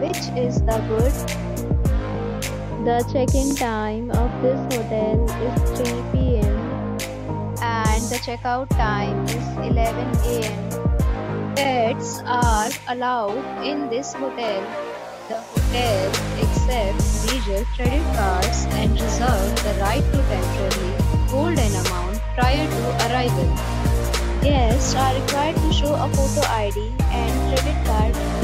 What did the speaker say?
which is the good. The check-in time of this hotel is 3 p.m. and the checkout time is 11 a.m. Pets are allowed in this hotel. The hotel accepts major credit cards and reserves the right to temporarily hold an amount prior to arrival. Guests are required to show a photo ID and credit card